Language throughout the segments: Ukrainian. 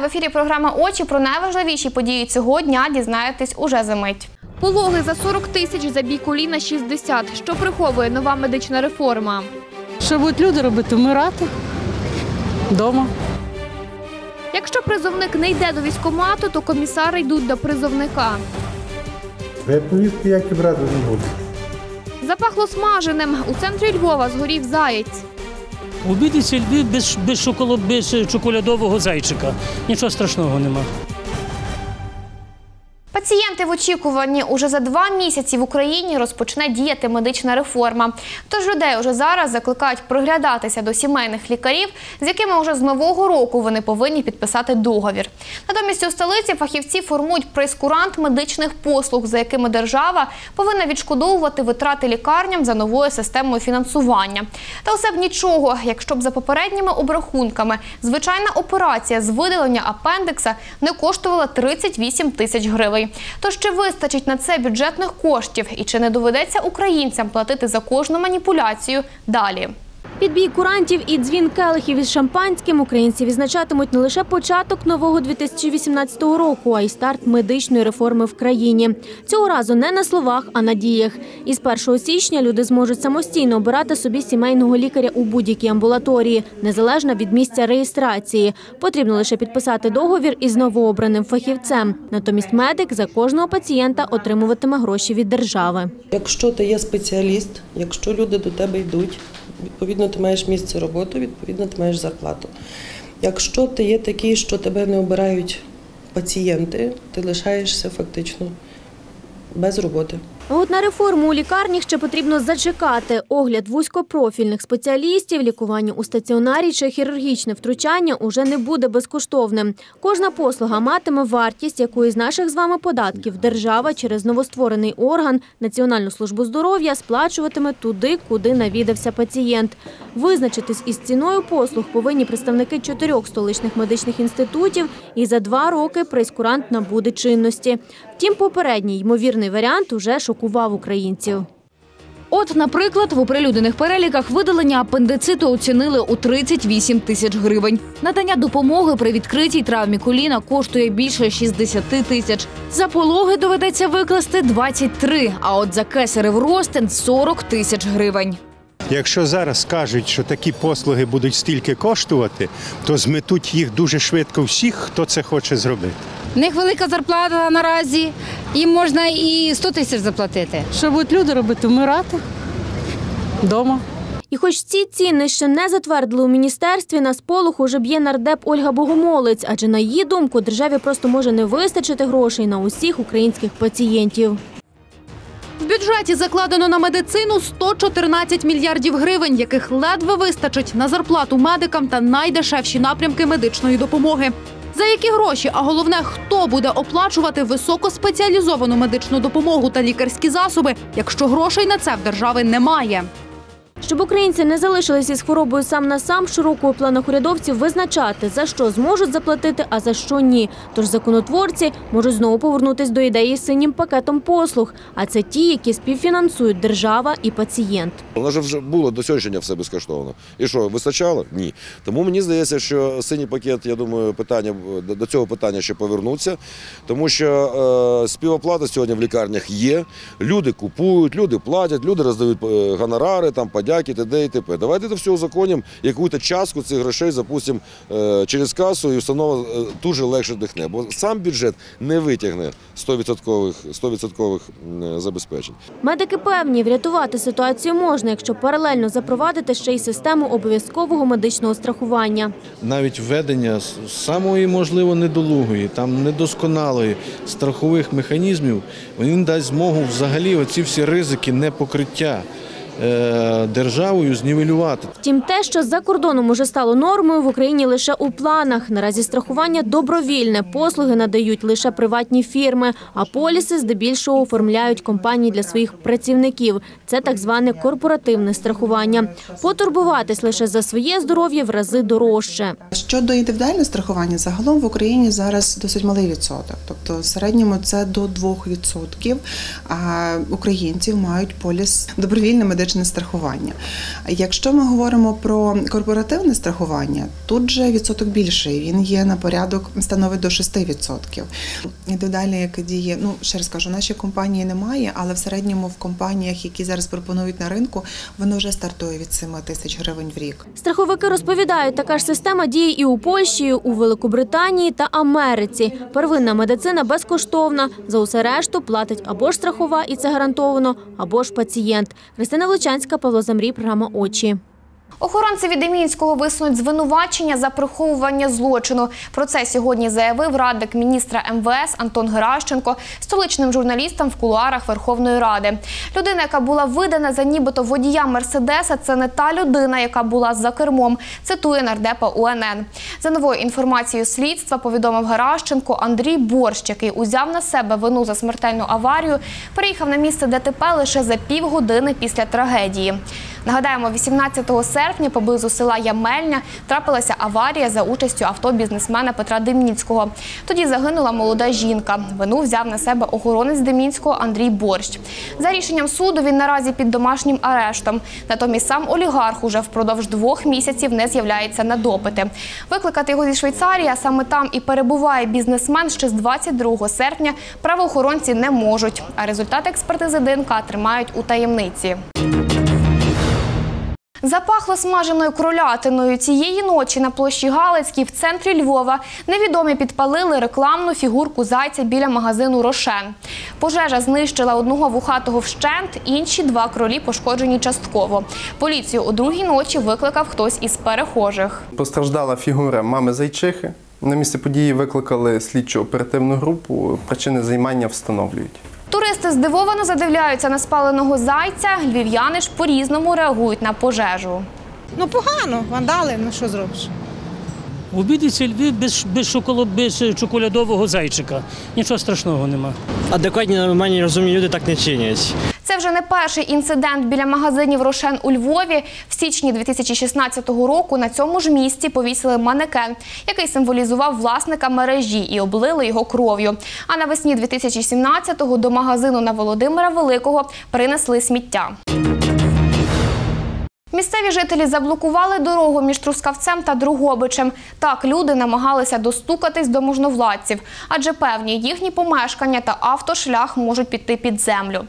Вітаю в ефірі. Програма Очі про найважливіші події цього дня дізнаєтесь уже за мить. Пологи за 40 тисяч, забій коліна 60. Що приховує нова медична реформа? Що будуть люди робити? Вмирати вдома. Якщо призовник не йде до військкомату, то комісари йдуть до призовника. Я повістки як і брати не буду. Запахло смаженим. У центрі Львова згорів заєць. Обідеться Львів без, без, шоколад, без шоколадового зайчика. Нічого страшного нема. Пацієнти в очікуванні уже за два місяці в Україні розпочне діяти медична реформа. Тож людей уже зараз закликають приглядатися до сімейних лікарів, з якими вже з нового року вони повинні підписати договір. Натомість у столиці фахівці формують прейскурант медичних послуг, за якими держава повинна відшкодовувати витрати лікарням за новою системою фінансування. Та усе б нічого, якщо б за попередніми обрахунками звичайна операція з видалення апендикса не коштувала 38 тисяч гривень. Тож чи вистачить на це бюджетних коштів і чи не доведеться українцям платити за кожну маніпуляцію далі? Підбій курантів і дзвін келихів із шампанським українці відзначатимуть не лише початок нового 2018 року, а й старт медичної реформи в країні. Цього разу не на словах, а на діях. Із 1 січня люди зможуть самостійно обирати собі сімейного лікаря у будь-якій амбулаторії, незалежно від місця реєстрації. Потрібно лише підписати договір із новообраним фахівцем. Натомість медик за кожного пацієнта отримуватиме гроші від держави. Якщо ти є спеціаліст, якщо люди до тебе йдуть, відповідно ти маєш місце роботи, відповідно ти маєш зарплату. Якщо ти є такий, що тебе не обирають пацієнти, ти лишаєшся фактично без роботи. От на реформу у лікарнях ще потрібно зачекати. Огляд вузькопрофільних спеціалістів, лікування у стаціонарі чи хірургічне втручання уже не буде безкоштовним. Кожна послуга матиме вартість, якої з наших з вами податків держава через новостворений орган Національну службу здоров'я сплачуватиме туди, куди навідався пацієнт. Визначитись із ціною послуг повинні представники чотирьох столичних медичних інститутів, і за два роки прейскурант набуде чинності. Втім, попередній ймовірний варіант уже шокував українців. От, наприклад, в оприлюднених переліках видалення апендициту оцінили у 38 тисяч гривень. Надання допомоги при відкритій травмі коліна коштує більше 60 тисяч. За пологи доведеться викласти 23, а от за кесарев розтин – 40 тисяч гривень. Якщо зараз кажуть, що такі послуги будуть стільки коштувати, то зметуть їх дуже швидко всіх, хто це хоче зробити. В них велика зарплата наразі, їм можна і 100 тисяч заплатити. Що будуть люди робити? Вмирати вдома. І хоч ці ціни ще не затвердили у міністерстві, на сполох уже б'є нардеп Ольга Богомолець, адже на її думку державі просто може не вистачити грошей на усіх українських пацієнтів. В бюджеті закладено на медицину 114 мільярдів гривень, яких ледве вистачить на зарплату медикам та найдешевші напрямки медичної допомоги. За які гроші, а головне, хто буде оплачувати високоспеціалізовану медичну допомогу та лікарські засоби, якщо грошей на це в держави немає. Щоб українці не залишилися із хворобою сам на сам, широко у планах урядовців визначати, за що зможуть заплатити, а за що ні. Тож законотворці можуть знову повернутись до ідеї з синім пакетом послуг, а це ті, які співфінансують держава і пацієнт. У нас вже було до сьогодні все безкоштовно. І що, вистачало? Ні. Тому мені здається, що синій пакет, я думаю, питання до- до цього питання ще повернуться, тому що е, співоплата сьогодні в лікарнях є. Люди купують, люди платять, люди роздають е, гонорари, там подяки, т.д. і т.п. Давайте до всього законім якусь частку цих грошей запустимо е, через касу і установа е, тут же легше дихне. Бо сам бюджет не витягне 100%, 100% забезпечень. Медики певні, врятувати ситуацію можна, якщо паралельно запровадити ще й систему обов'язкового медичного страхування. навіть введення самої, можливо, недолугої, там недосконалої страхових механізмів, він дасть змогу взагалі оці всі ризики непокриття е, державою знівелювати. Втім, те, що за кордоном уже стало нормою, в Україні лише у планах. Наразі страхування добровільне. Послуги надають лише приватні фірми, а поліси здебільшого оформляють компанії для своїх працівників. Це так зване корпоративне страхування. Потурбуватись лише за своє здоров'я в рази дорожче. Щодо індивідуального страхування, загалом в Україні зараз досить малий відсоток. Тобто в середньому це до 2% а українців мають поліс добровільне медичне медичне страхування. Якщо ми говоримо про корпоративне страхування, тут же відсоток більший. Він є на порядок, становить до 6%. Індивідуальна, яка діє, ну ще раз кажу, нашій компанії немає, але в середньому в компаніях, які зараз пропонують на ринку, воно вже стартує від 7 тисяч гривень в рік. Страховики розповідають, така ж система діє і у Польщі, у Великобританії та Америці. Первинна медицина безкоштовна. За усе решту платить або ж страхова, і це гарантовано, або ж пацієнт. Христина Влучанська, Павло Замрій, програма Очі. Охоронці від Демінського висунуть звинувачення за приховування злочину. Про це сьогодні заявив радник міністра МВС Антон Геращенко столичним журналістам в кулуарах Верховної Ради. Людина, яка була видана за нібито водія Мерседеса, це не та людина, яка була за кермом. Цитує нардепа УНН. За новою інформацією слідства повідомив Геращенко Андрій Борщ, який узяв на себе вину за смертельну аварію, приїхав на місце ДТП лише за півгодини після трагедії. Нагадаємо, 18 серпня поблизу села Ямельня трапилася аварія за участю авто бізнесмена Петра Демінського. Тоді загинула молода жінка. Вину взяв на себе охоронець Демінського Андрій Борщ. За рішенням суду він наразі під домашнім арештом. Натомість сам олігарх уже впродовж двох місяців не з'являється на допити. Викликати його зі Швейцарії, а саме там і перебуває бізнесмен ще з 22 серпня. Правоохоронці не можуть. А результати експертизи ДНК тримають у таємниці. Запахло смаженою кролятиною. Цієї ночі на площі Галицькій в центрі Львова невідомі підпалили рекламну фігурку зайця біля магазину Рошен. Пожежа знищила одного вухатого вщент, інші два кролі пошкоджені частково. Поліцію о другій ночі викликав хтось із перехожих. Постраждала фігура мами зайчихи. На місце події викликали слідчу оперативну групу. Причини займання встановлюють. Туристи здивовано задивляються на спаленого зайця. Львів'яни ж по-різному реагують на пожежу. Ну погано, вандали, ну що зробиш? Обідеться Львів без, без, шоколад, без чоколядового зайчика. Нічого страшного нема. Адекватні, нормальні, розумні люди так не чинять. Це вже не перший інцидент біля магазинів Рошен у Львові. В січні 2016 року на цьому ж місці повісили манекен, який символізував власника мережі і облили його кров'ю. А навесні 2017-го до магазину на Володимира Великого принесли сміття. Місцеві жителі заблокували дорогу між Трускавцем та Другобичем. Так люди намагалися достукатись до можновладців, адже певні їхні помешкання та автошлях можуть піти під землю.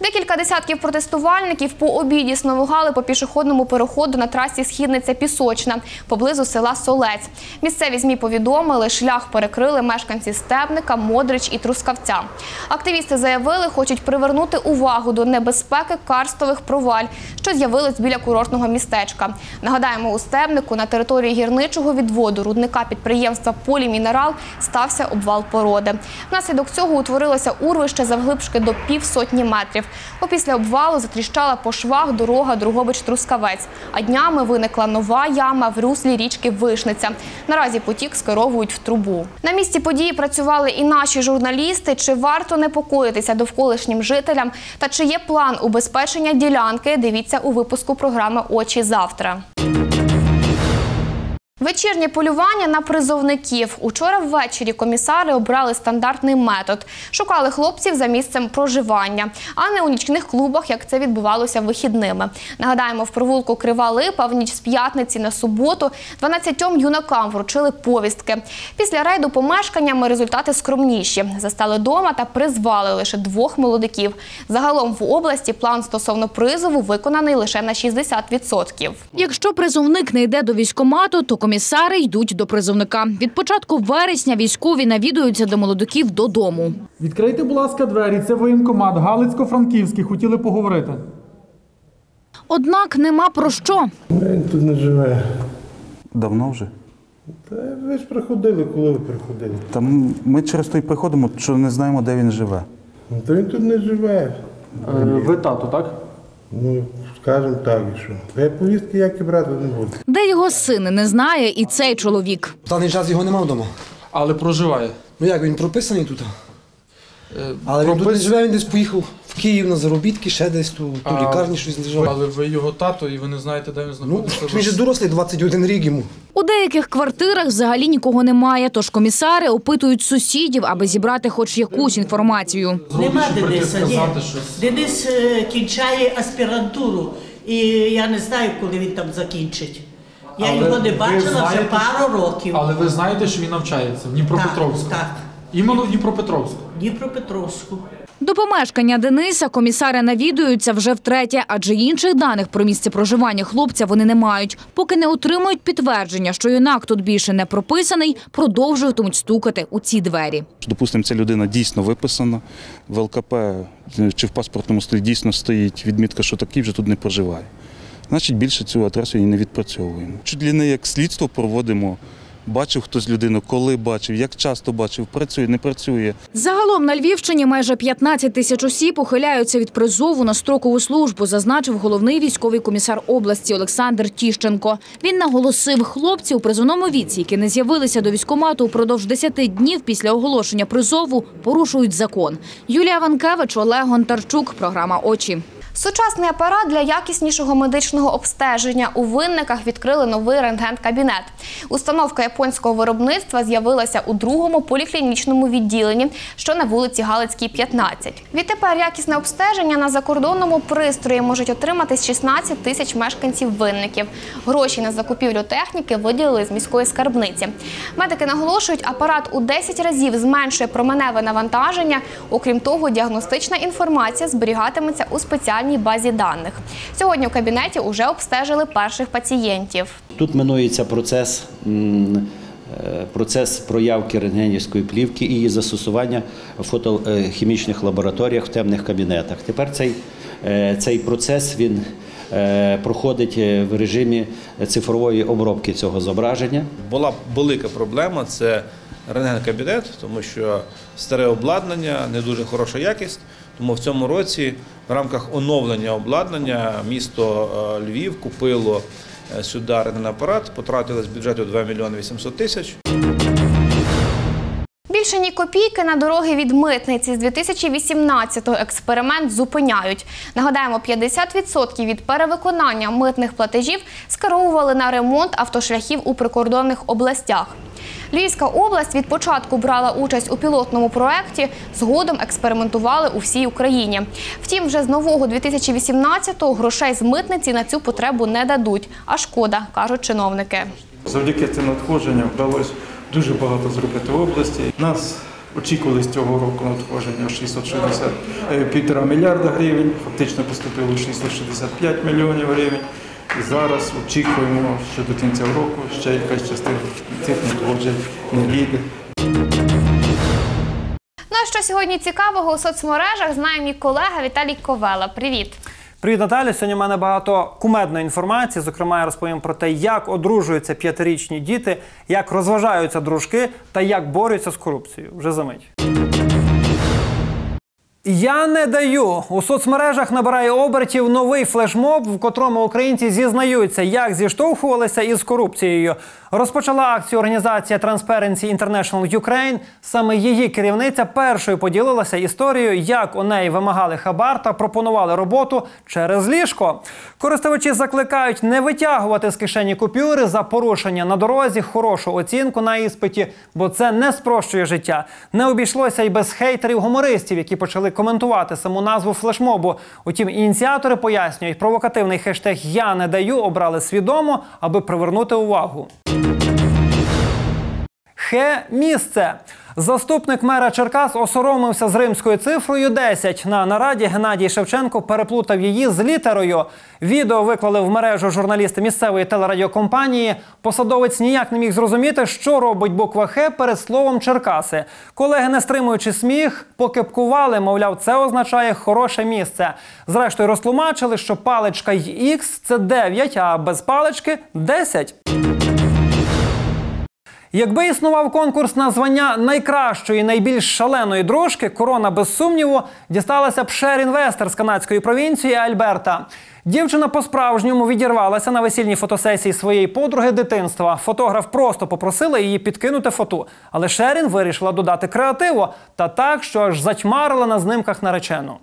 Декілька десятків протестувальників по обіді сновигали по пішохідному переходу на трасі Східниця Пісочна поблизу села Солець. Місцеві змі повідомили, шлях перекрили мешканці Стебника, Модрич і Трускавця. Активісти заявили, хочуть привернути увагу до небезпеки карстових проваль, що з'явились біля курортного містечка. Нагадаємо, у Стебнику на території гірничого відводу рудника підприємства Полімінерал стався обвал породи. Внаслідок цього утворилося урвище завглибшки до півсотні метрів. Опісля обвалу затріщала по швах дорога Другобич-Трускавець. А днями виникла нова яма в руслі річки Вишниця. Наразі потік скеровують в трубу. На місці події працювали і наші журналісти. Чи варто непокоїтися довколишнім жителям? Та чи є план убезпечення ділянки? Дивіться у випуску програми Очі завтра. Вечірнє полювання на призовників. Учора ввечері комісари обрали стандартний метод. Шукали хлопців за місцем проживання, а не у нічних клубах, як це відбувалося вихідними. Нагадаємо, в провулку Крива Липа в ніч з п'ятниці на суботу 12 юнакам вручили повістки. Після рейду помешканнями результати скромніші. Застали дома та призвали лише двох молодиків. Загалом в області план стосовно призову виконаний лише на 60%. Якщо призовник не йде до військкомату, то комісари йдуть до призовника. Від початку вересня військові навідуються до молодиків додому. Відкрийте, будь ласка, двері. Це воєнкомат Галицько-Франківський. Хотіли поговорити. Однак нема про що. Він тут не живе. Давно вже. Та ви ж приходили, коли ви приходили. Там ми через той приходимо, що не знаємо, де він живе. Ну, то він тут не живе. ви тато, так? Ну, скажемо так, що. Повістки як і брати не буде. Де його син не знає і цей чоловік. В даний час його нема вдома. Але проживає. Ну як, він прописаний тут? Але він тут не живе, він десь поїхав в Київ на заробітки, ще десь ту, ту А, лікарні щось лежав. Але ви його тато, і ви не знаєте, де він Ну, знаходиться. він же дорослий, 21 рік йому. У деяких квартирах взагалі нікого немає, тож комісари опитують сусідів, аби зібрати хоч якусь інформацію. Нема Дениса, ні. Денис е, кінчає аспірантуру, і я не знаю, коли він там закінчить. Я Але його не ви бачила вже знаєте, пару років. Але ви знаєте, що він навчається в Дніпропетровську? Так, так. Іменно в Дніпропетровську. Дніпропетровську. До помешкання Дениса комісари навідуються вже втретє, адже інших даних про місце проживання хлопця вони не мають. Поки не отримують підтвердження, що юнак тут більше не прописаний, продовжуватимуть стукати у ці двері. Допустимо, ця людина дійсно виписана в ЛКП чи в паспортному столі дійсно стоїть відмітка, що такий вже тут не проживає. Значить, більше цю адресу і не відпрацьовуємо. Чуть ли не як слідство проводимо. Бачив хтось людину, коли бачив, як часто бачив, працює, не працює. Загалом на Львівщині майже 15 тисяч осіб ухиляються від призову на строкову службу, зазначив головний військовий комісар області Олександр Тіщенко. Він наголосив, хлопці у призовному віці, які не з'явилися до військкомату упродовж 10 днів після оголошення призову, порушують закон. Юлія Ванкевич, Олег Гонтарчук, програма Очі. Сучасний апарат для якіснішого медичного обстеження у винниках відкрили новий рентген-кабінет. Установка японського виробництва з'явилася у другому поліклінічному відділенні, що на вулиці Галицькій, 15. Відтепер якісне обстеження на закордонному пристрої можуть отримати 16 тисяч мешканців винників. Гроші на закупівлю техніки виділили з міської скарбниці. Медики наголошують, апарат у 10 разів зменшує променеве навантаження. Окрім того, діагностична інформація зберігатиметься у спеціальній базі даних. Сьогодні у кабінеті вже обстежили перших пацієнтів. Тут минується процес, е, процес проявки рентгенівської плівки і її застосування в фотохімічних лабораторіях в темних кабінетах. Тепер цей, е, цей процес він е, проходить в режимі цифрової обробки цього зображення. Була велика проблема це рентген-кабінет, тому що старе обладнання, не дуже хороша якість. Тому в цьому році в рамках оновлення обладнання місто е, Львів купило е, сюди рентген-апарат, потратили з бюджету 2 мільйони 800 тисяч. Більше ні копійки на дороги від митниці з 2018-го експеримент зупиняють. Нагадаємо, 50% від перевиконання митних платежів скеровували на ремонт автошляхів у прикордонних областях. Львівська область від початку брала участь у пілотному проєкті, згодом експериментували у всій Україні. Втім, вже з нового 2018-го грошей з митниці на цю потребу не дадуть. А шкода, кажуть чиновники. Завдяки цим надходженням вдалося дуже багато зробити в області. Нас очікували з цього року надходження 660 е, півтора мільярда гривень. Фактично поступило 665 мільйонів гривень. І зараз очікуємо, що до кінця року ще якась частина цих надходжень надійде. Ну а що сьогодні цікавого у соцмережах знає мій колега Віталій Ковела. Привіт! Привіт, Наталі. Сьогодні в мене багато кумедної інформації. Зокрема, я розповім про те, як одружуються п'ятирічні діти, як розважаються дружки та як борються з корупцією. Вже за мить. Я не даю у соцмережах набирає обертів новий флешмоб, в котрому українці зізнаються, як зіштовхувалися із корупцією. Розпочала акцію організація Transparency International Ukraine. Саме її керівниця першою поділилася історією, як у неї вимагали хабар та пропонували роботу через ліжко. Користувачі закликають не витягувати з кишені купюри за порушення на дорозі, хорошу оцінку на іспиті, бо це не спрощує життя. Не обійшлося й без хейтерів-гумористів, які почали коментувати саму назву флешмобу. Утім, ініціатори пояснюють, провокативний хештег Я не даю обрали свідомо, аби привернути увагу. Хе місце. Заступник мера Черкас осоромився з римською цифрою 10. На нараді Геннадій Шевченко переплутав її з літерою. Відео виклали в мережу журналісти місцевої телерадіокомпанії. Посадовець ніяк не міг зрозуміти, що робить буква Х перед словом Черкаси. Колеги, не стримуючи сміх, покипкували, мовляв, це означає хороше місце. Зрештою, розтлумачили, що паличка й Х – це 9, а без палички 10. Якби існував конкурс на звання найкращої, найбільш шаленої дружки, корона без сумніву дісталася б шер-інвестор з канадської провінції Альберта. Дівчина по-справжньому відірвалася на весільній фотосесії своєї подруги дитинства. Фотограф просто попросила її підкинути фото. Але Шерін вирішила додати креативу та так, що аж затьмарила на знимках наречену.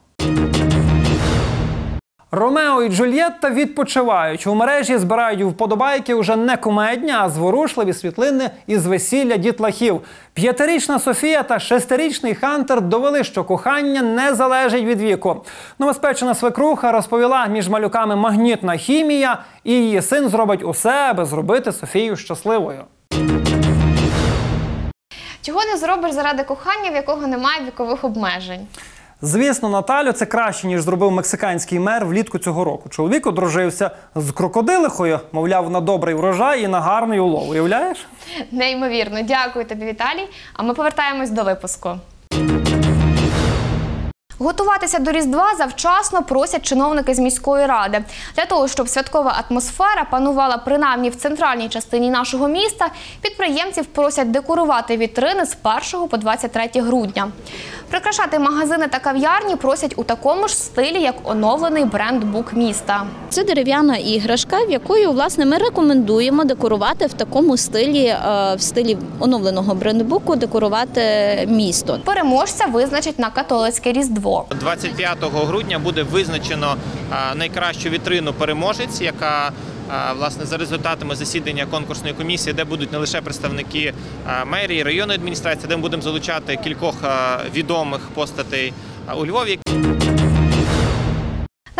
Ромео і Джульєтта відпочивають. У мережі збирають вподобайки уже не комедні, а зворушливі світлини із весілля дітлахів. П'ятирічна Софія та шестирічний Хантер довели, що кохання не залежить від віку. Новоспечена свекруха розповіла між малюками магнітна хімія, і її син зробить усе, аби зробити Софію щасливою. Чого не зробиш заради кохання, в якого немає вікових обмежень? Звісно, Наталю це краще, ніж зробив мексиканський мер влітку цього року. Чоловік одружився з крокодилихою, мовляв, на добрий врожай і на гарний улов. Уявляєш? Неймовірно, дякую тобі, Віталій. А ми повертаємось до випуску. Готуватися до Різдва завчасно просять чиновники з міської ради. Для того, щоб святкова атмосфера панувала принаймні в центральній частині нашого міста, підприємців просять декорувати вітрини з 1 по 23 грудня. Прикрашати магазини та кав'ярні просять у такому ж стилі, як оновлений брендбук міста. Це дерев'яна іграшка, в якою власне ми рекомендуємо декорувати в такому стилі, е, в стилі оновленого брендбуку, декорувати місто. Переможця визначать на католицьке різдво. 25 грудня буде визначено найкращу вітрину переможець, яка власне за результатами засідання конкурсної комісії, де будуть не лише представники мерії, районної адміністрації, де ми будемо залучати кількох відомих постатей у Львові.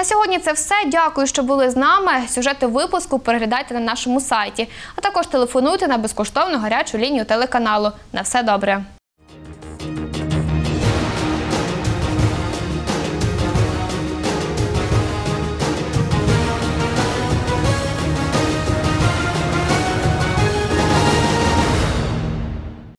На сьогодні це все. Дякую, що були з нами. Сюжети випуску переглядайте на нашому сайті, а також телефонуйте на безкоштовну гарячу лінію телеканалу. На все добре.